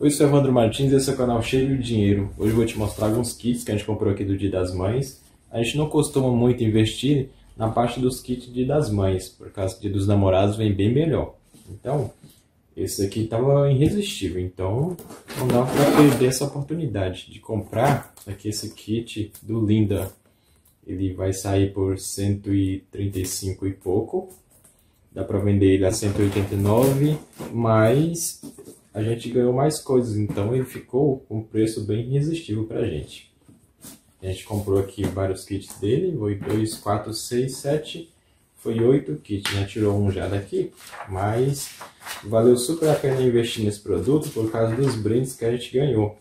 Oi, sou Evandro Martins e esse é o canal Cheio de Dinheiro. Hoje eu vou te mostrar alguns kits que a gente comprou aqui do Dia das Mães. A gente não costuma muito investir na parte dos kits Dia das Mães, por causa que dos Namorados vem bem melhor. Então, esse aqui estava irresistível, então não dá para perder essa oportunidade de comprar aqui esse kit do Linda. Ele vai sair por 135 e pouco. Dá para vender ele a 189, mas a gente ganhou mais coisas, então ele ficou com um preço bem irresistível pra gente. A gente comprou aqui vários kits dele, foi 2, 4, 6, 7, foi 8 kits, né? Tirou um já daqui, mas valeu super a pena investir nesse produto por causa dos brindes que a gente ganhou.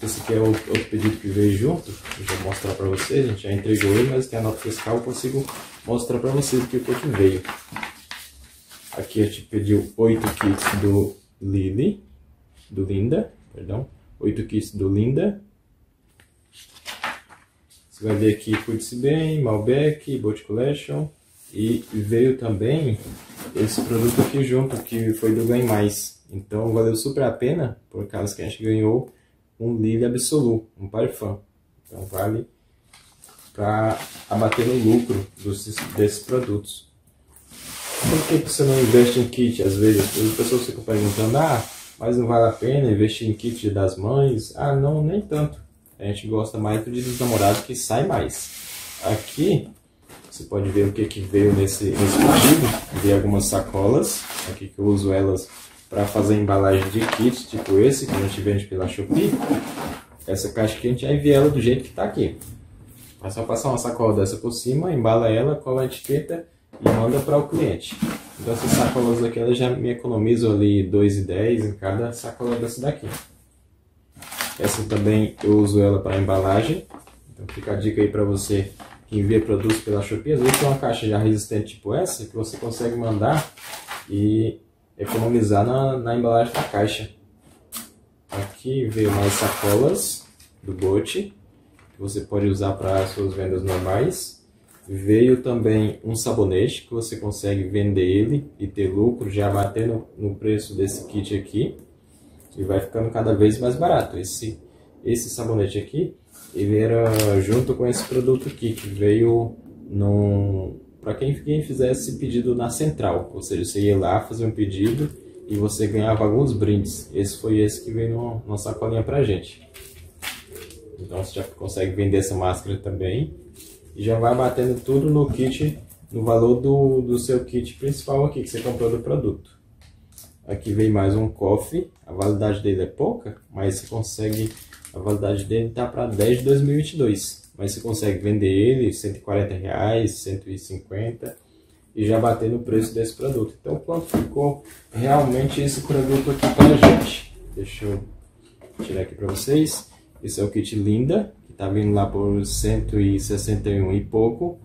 Esse aqui é o outro pedido que veio junto, vou mostrar pra vocês, a gente já entregou ele, mas tem a nota fiscal, eu consigo mostrar pra vocês o que, que veio. Aqui a gente pediu 8 kits do Lily, do Linda, perdão. 8 kits do Linda. Você vai ver aqui Cuide-se Bem, Malbec, Boat Collection. E veio também esse produto aqui junto, que foi do Ganhe Mais. Então valeu super a pena, por causa que a gente ganhou um Lily Absolu, um parfum. Então vale para abater no lucro dos, desses produtos. Por que você não investe em kit? Às vezes as pessoas ficam perguntando, ah, mas não vale a pena investir em kit das mães? Ah, não, nem tanto. A gente gosta mais do dia dos namorados que sai mais. Aqui, você pode ver o que, que veio nesse, nesse pedido. Veio algumas sacolas, aqui que eu uso elas para fazer embalagem de kit, tipo esse que a gente vende pela Shopee. Essa caixa aqui a gente vai enviar ela do jeito que está aqui. É só passar uma sacola dessa por cima, embala ela, cola a etiqueta e manda para o cliente. Então essas sacolas aqui elas já me economizam ali 2,10 em cada sacola dessa daqui. Essa também eu uso ela para embalagem. Então fica a dica aí para você que envia produtos pela Shopee. Às vezes tem uma caixa já resistente tipo essa que você consegue mandar e economizar na, na embalagem da caixa. Aqui veio mais sacolas do bote que você pode usar para suas vendas normais. Veio também um sabonete que você consegue vender ele e ter lucro já batendo no preço desse kit aqui. E vai ficando cada vez mais barato. Esse, esse sabonete aqui, ele era junto com esse produto aqui, que veio para quem, quem fizesse pedido na central. Ou seja, você ia lá fazer um pedido e você ganhava alguns brindes. Esse foi esse que veio numa sacolinha pra gente. Então você já consegue vender essa máscara também e já vai batendo tudo no kit, no valor do, do seu kit principal aqui que você comprou do produto. Aqui vem mais um cofre, a validade dele é pouca, mas você consegue, a validade dele tá para 10 de 2022. Mas você consegue vender ele 140 reais, 150 e já bater no preço desse produto. Então quanto ficou realmente esse produto aqui para a gente? Deixa eu tirar aqui para vocês. Esse é o kit Linda, tá vindo lá por 161 e pouco.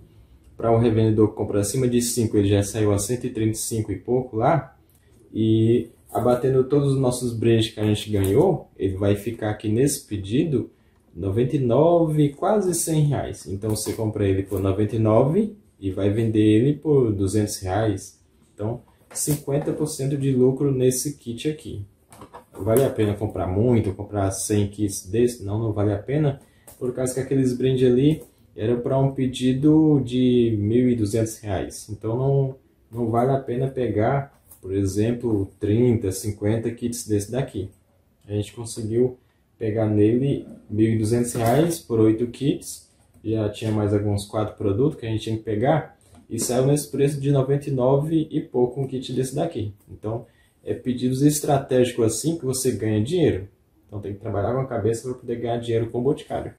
Para um revendedor que compra acima de 5, ele já saiu a 135 e pouco lá. E abatendo todos os nossos brindes que a gente ganhou, ele vai ficar aqui nesse pedido 99, quase 100 reais. Então você compra ele por 99 e vai vender ele por 200 reais. Então 50% de lucro nesse kit aqui. Vale a pena comprar muito, comprar 100 kits desse? Não, não vale a pena por causa que aqueles brindes ali era para um pedido de R$ 1.200. Então não, não vale a pena pegar, por exemplo, 30, 50 kits desse daqui. A gente conseguiu pegar nele R$ 1.200 por 8 kits. Já tinha mais alguns 4 produtos que a gente tinha que pegar. E saiu nesse preço de 99 e pouco um kit desse daqui. Então, é pedidos estratégicos assim que você ganha dinheiro. Então tem que trabalhar com a cabeça para poder ganhar dinheiro com o Boticário.